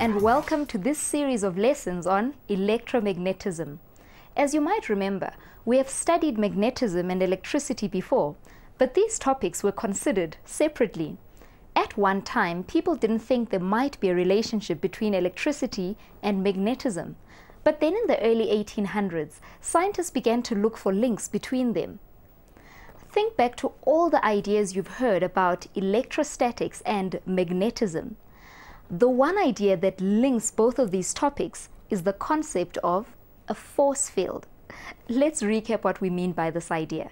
and welcome to this series of lessons on electromagnetism. As you might remember, we have studied magnetism and electricity before, but these topics were considered separately. At one time, people didn't think there might be a relationship between electricity and magnetism. But then in the early 1800s, scientists began to look for links between them. Think back to all the ideas you've heard about electrostatics and magnetism. The one idea that links both of these topics is the concept of a force field. Let's recap what we mean by this idea.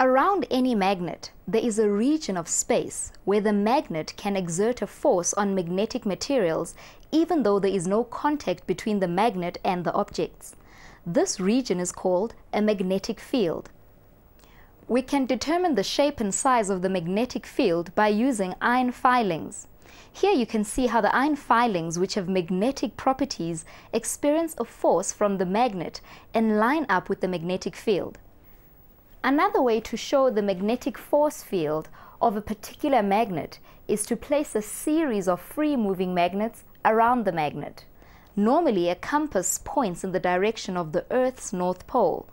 Around any magnet, there is a region of space where the magnet can exert a force on magnetic materials even though there is no contact between the magnet and the objects. This region is called a magnetic field. We can determine the shape and size of the magnetic field by using iron filings. Here you can see how the iron filings, which have magnetic properties, experience a force from the magnet and line up with the magnetic field. Another way to show the magnetic force field of a particular magnet is to place a series of free moving magnets around the magnet. Normally, a compass points in the direction of the Earth's North Pole.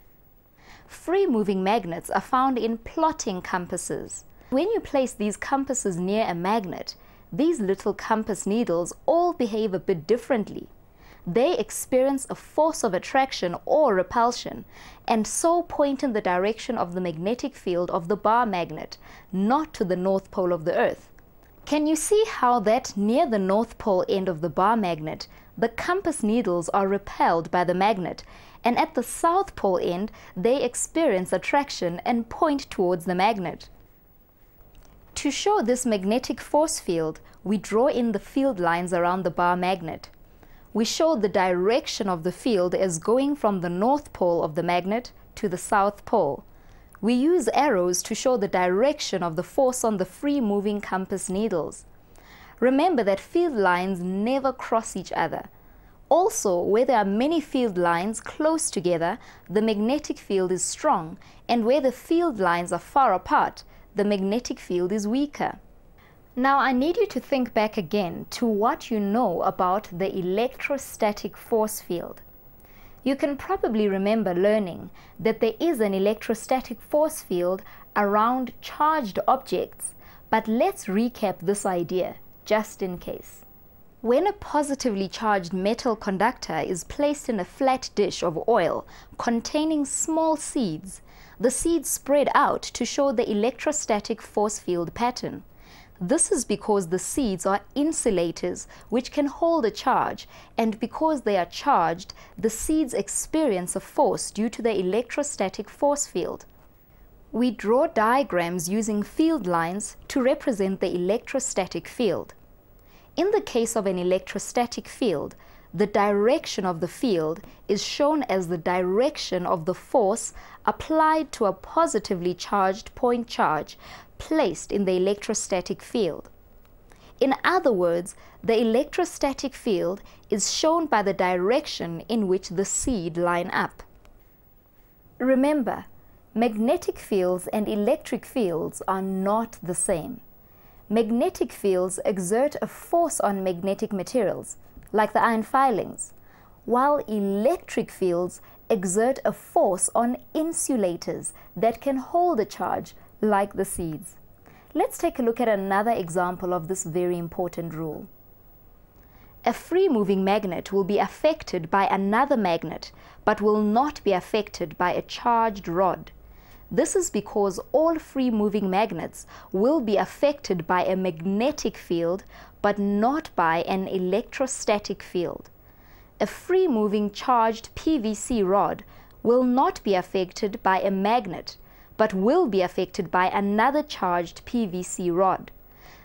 Free moving magnets are found in plotting compasses. When you place these compasses near a magnet, these little compass needles all behave a bit differently. They experience a force of attraction or repulsion and so point in the direction of the magnetic field of the bar magnet, not to the north pole of the Earth. Can you see how that near the north pole end of the bar magnet, the compass needles are repelled by the magnet, and at the south pole end, they experience attraction and point towards the magnet? To show this magnetic force field, we draw in the field lines around the bar magnet. We show the direction of the field as going from the north pole of the magnet to the south pole. We use arrows to show the direction of the force on the free moving compass needles. Remember that field lines never cross each other. Also, where there are many field lines close together, the magnetic field is strong, and where the field lines are far apart, the magnetic field is weaker. Now I need you to think back again to what you know about the electrostatic force field. You can probably remember learning that there is an electrostatic force field around charged objects, but let's recap this idea just in case. When a positively charged metal conductor is placed in a flat dish of oil containing small seeds, the seeds spread out to show the electrostatic force field pattern. This is because the seeds are insulators which can hold a charge and because they are charged, the seeds experience a force due to the electrostatic force field. We draw diagrams using field lines to represent the electrostatic field. In the case of an electrostatic field, the direction of the field is shown as the direction of the force applied to a positively charged point charge placed in the electrostatic field. In other words, the electrostatic field is shown by the direction in which the seed line up. Remember, magnetic fields and electric fields are not the same. Magnetic fields exert a force on magnetic materials, like the iron filings, while electric fields exert a force on insulators that can hold a charge like the seeds. Let's take a look at another example of this very important rule. A free moving magnet will be affected by another magnet, but will not be affected by a charged rod. This is because all free moving magnets will be affected by a magnetic field but not by an electrostatic field. A free moving charged PVC rod will not be affected by a magnet but will be affected by another charged PVC rod.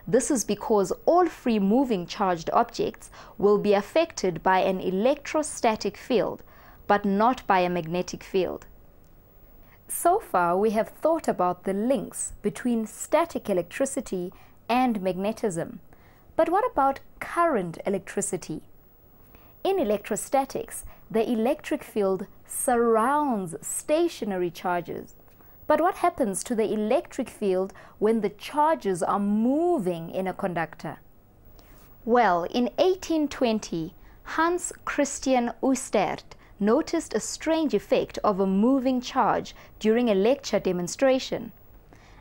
This is because all free moving charged objects will be affected by an electrostatic field but not by a magnetic field. So far, we have thought about the links between static electricity and magnetism. But what about current electricity? In electrostatics, the electric field surrounds stationary charges. But what happens to the electric field when the charges are moving in a conductor? Well, in 1820, Hans Christian Oersted noticed a strange effect of a moving charge during a lecture demonstration.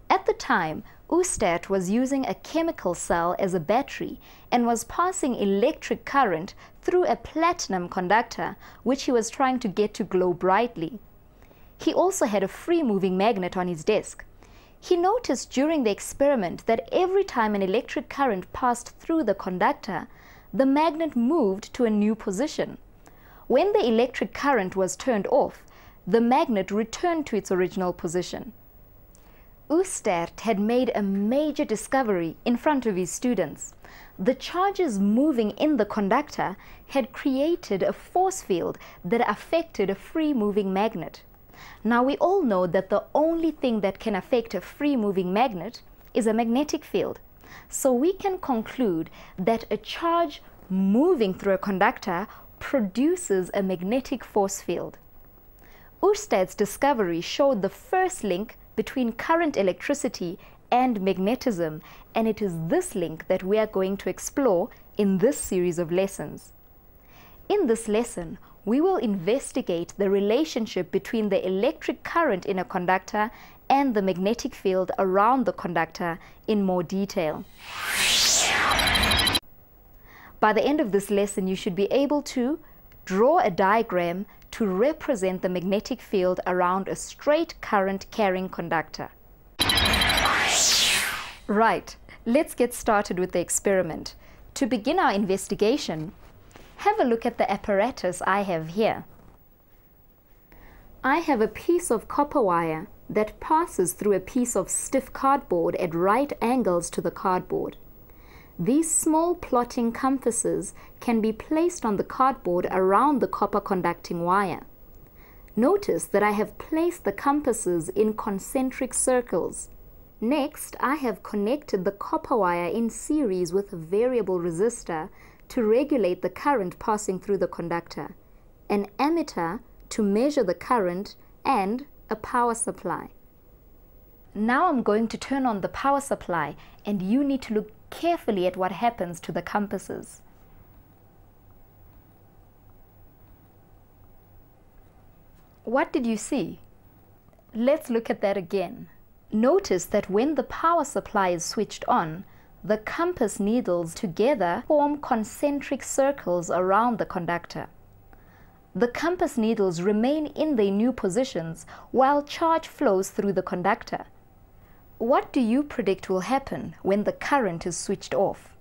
At the time, Oersted was using a chemical cell as a battery and was passing electric current through a platinum conductor, which he was trying to get to glow brightly. He also had a free-moving magnet on his desk. He noticed during the experiment that every time an electric current passed through the conductor, the magnet moved to a new position. When the electric current was turned off, the magnet returned to its original position. Oersted had made a major discovery in front of his students. The charges moving in the conductor had created a force field that affected a free-moving magnet. Now we all know that the only thing that can affect a free-moving magnet is a magnetic field. So we can conclude that a charge moving through a conductor produces a magnetic force field. Oersted's discovery showed the first link between current electricity and magnetism, and it is this link that we are going to explore in this series of lessons. In this lesson, we will investigate the relationship between the electric current in a conductor and the magnetic field around the conductor in more detail. By the end of this lesson, you should be able to draw a diagram to represent the magnetic field around a straight current carrying conductor. Right, let's get started with the experiment. To begin our investigation, have a look at the apparatus I have here. I have a piece of copper wire that passes through a piece of stiff cardboard at right angles to the cardboard. These small plotting compasses can be placed on the cardboard around the copper conducting wire. Notice that I have placed the compasses in concentric circles. Next, I have connected the copper wire in series with a variable resistor to regulate the current passing through the conductor, an ammeter to measure the current, and a power supply. Now I'm going to turn on the power supply and you need to look carefully at what happens to the compasses. What did you see? Let's look at that again. Notice that when the power supply is switched on, the compass needles together form concentric circles around the conductor. The compass needles remain in their new positions while charge flows through the conductor. What do you predict will happen when the current is switched off?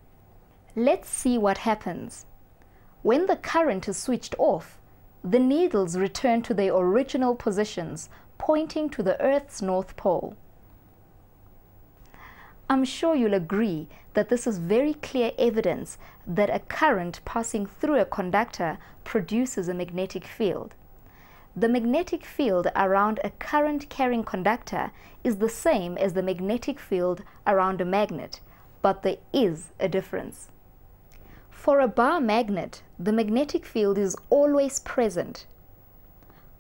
Let's see what happens. When the current is switched off, the needles return to their original positions, pointing to the Earth's North Pole. I'm sure you'll agree that this is very clear evidence that a current passing through a conductor produces a magnetic field. The magnetic field around a current-carrying conductor is the same as the magnetic field around a magnet, but there is a difference. For a bar magnet, the magnetic field is always present,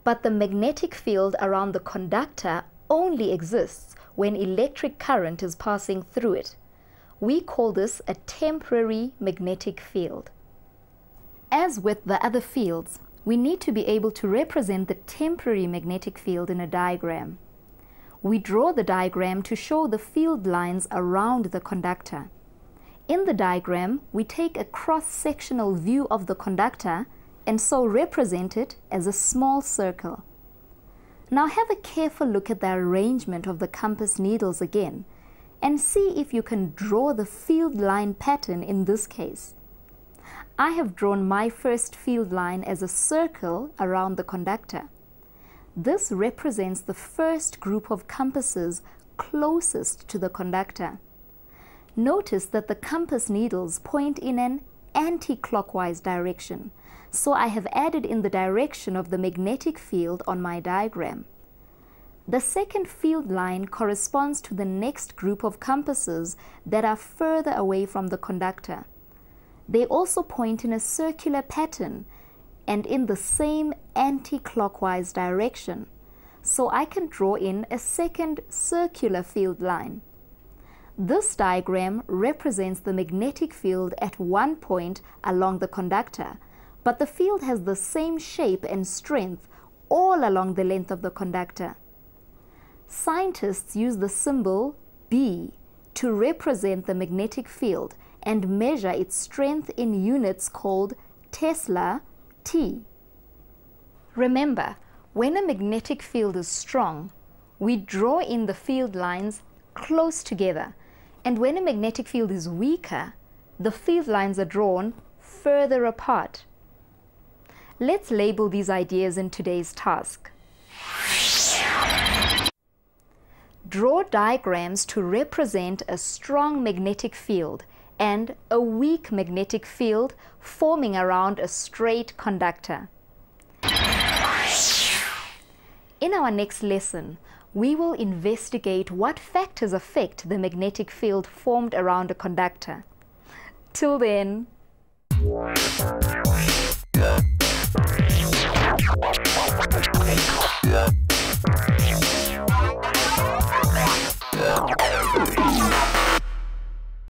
but the magnetic field around the conductor only exists when electric current is passing through it. We call this a temporary magnetic field. As with the other fields, we need to be able to represent the temporary magnetic field in a diagram. We draw the diagram to show the field lines around the conductor. In the diagram, we take a cross-sectional view of the conductor and so represent it as a small circle. Now have a careful look at the arrangement of the compass needles again and see if you can draw the field line pattern in this case. I have drawn my first field line as a circle around the conductor. This represents the first group of compasses closest to the conductor. Notice that the compass needles point in an anti-clockwise direction, so I have added in the direction of the magnetic field on my diagram. The second field line corresponds to the next group of compasses that are further away from the conductor. They also point in a circular pattern and in the same anti-clockwise direction. So I can draw in a second circular field line. This diagram represents the magnetic field at one point along the conductor, but the field has the same shape and strength all along the length of the conductor. Scientists use the symbol B to represent the magnetic field and measure its strength in units called Tesla T. Remember, when a magnetic field is strong, we draw in the field lines close together and when a magnetic field is weaker, the field lines are drawn further apart. Let's label these ideas in today's task. Draw diagrams to represent a strong magnetic field and a weak magnetic field forming around a straight conductor. In our next lesson, we will investigate what factors affect the magnetic field formed around a conductor. Till then.